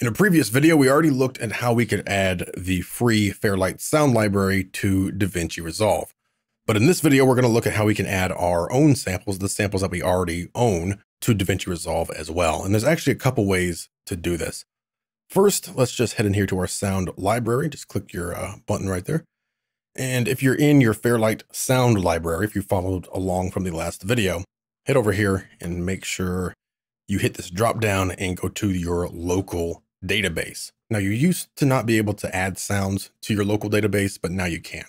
In a previous video, we already looked at how we could add the free Fairlight sound library to DaVinci Resolve. But in this video, we're going to look at how we can add our own samples, the samples that we already own, to DaVinci Resolve as well. And there's actually a couple ways to do this. First, let's just head in here to our sound library. Just click your uh, button right there. And if you're in your Fairlight sound library, if you followed along from the last video, head over here and make sure you hit this drop down and go to your local database. Now you used to not be able to add sounds to your local database, but now you can.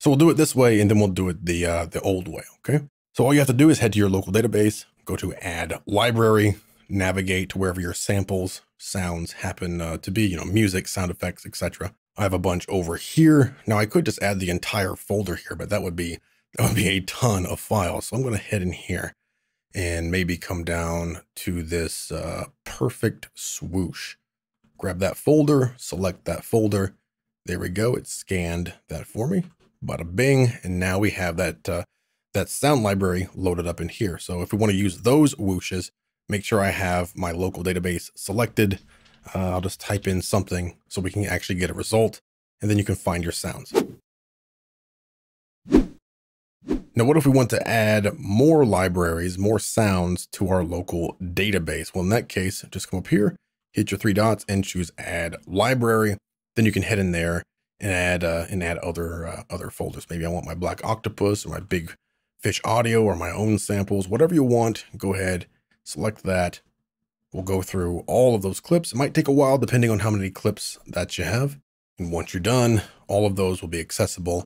So we'll do it this way and then we'll do it the, uh, the old way, okay? So all you have to do is head to your local database, go to add library, navigate to wherever your samples, sounds happen uh, to be, you know, music, sound effects, etc. I have a bunch over here. Now I could just add the entire folder here, but that would be that would be a ton of files. So I'm going to head in here and maybe come down to this uh, perfect swoosh grab that folder, select that folder. There we go. It scanned that for me. Bada bing. And now we have that, uh, that sound library loaded up in here. So if we want to use those whooshes, make sure I have my local database selected. Uh, I'll just type in something so we can actually get a result and then you can find your sounds. Now, what if we want to add more libraries, more sounds to our local database? Well, in that case, just come up here hit your three dots and choose add library. Then you can head in there and add uh, and add other uh, other folders. Maybe I want my black octopus or my big fish audio or my own samples, whatever you want. Go ahead, select that. We'll go through all of those clips. It might take a while depending on how many clips that you have. And once you're done, all of those will be accessible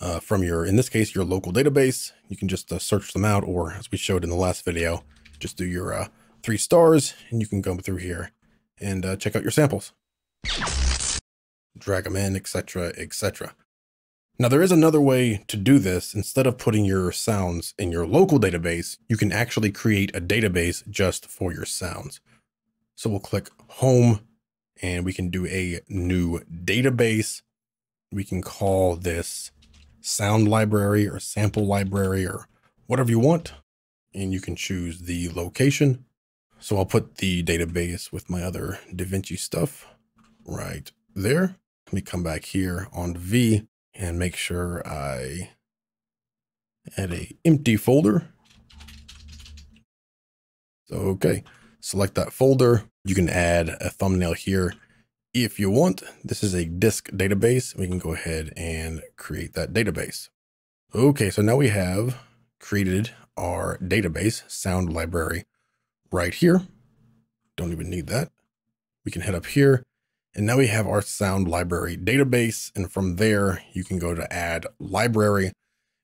uh, from your, in this case, your local database. You can just uh, search them out, or as we showed in the last video, just do your uh, three stars and you can go through here and uh, check out your samples. Drag them in, etc., etc. Now there is another way to do this. Instead of putting your sounds in your local database, you can actually create a database just for your sounds. So we'll click home and we can do a new database. We can call this sound library or sample library or whatever you want. And you can choose the location so I'll put the database with my other DaVinci stuff right there. Let me come back here on V and make sure I add a empty folder. So, okay, select that folder. You can add a thumbnail here if you want. This is a disk database. We can go ahead and create that database. Okay, so now we have created our database sound library right here. Don't even need that. We can head up here and now we have our sound library database. And from there, you can go to add library.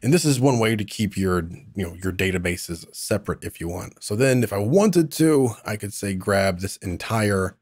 And this is one way to keep your, you know, your databases separate if you want. So then if I wanted to, I could say grab this entire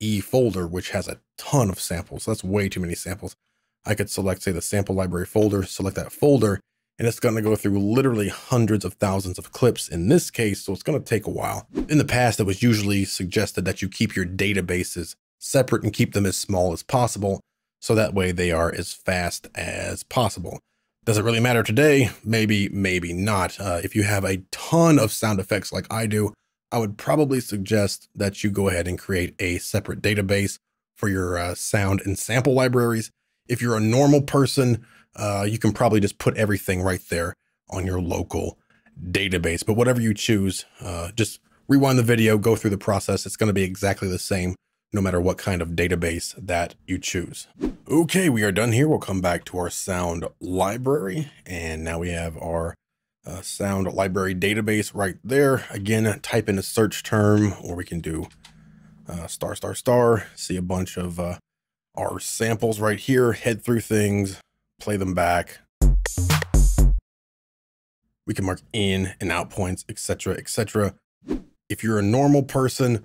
E folder, which has a ton of samples. That's way too many samples. I could select, say, the sample library folder, select that folder, and it's going to go through literally hundreds of thousands of clips in this case, so it's going to take a while. In the past, it was usually suggested that you keep your databases separate and keep them as small as possible, so that way they are as fast as possible. Does it really matter today? Maybe, maybe not. Uh, if you have a ton of sound effects like I do, I would probably suggest that you go ahead and create a separate database for your uh, sound and sample libraries. If you're a normal person, uh, you can probably just put everything right there on your local database. But whatever you choose, uh, just rewind the video, go through the process. It's going to be exactly the same no matter what kind of database that you choose. Okay, we are done here. We'll come back to our sound library. And now we have our uh, sound library database right there. Again, type in a search term, or we can do uh, star, star, star, see a bunch of uh, our samples right here, head through things, play them back. We can mark in and out points, etc., etc. If you're a normal person,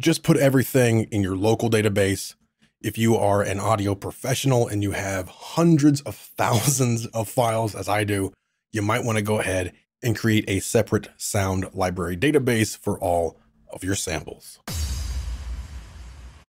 just put everything in your local database. If you are an audio professional and you have hundreds of thousands of files, as I do, you might want to go ahead and create a separate sound library database for all of your samples.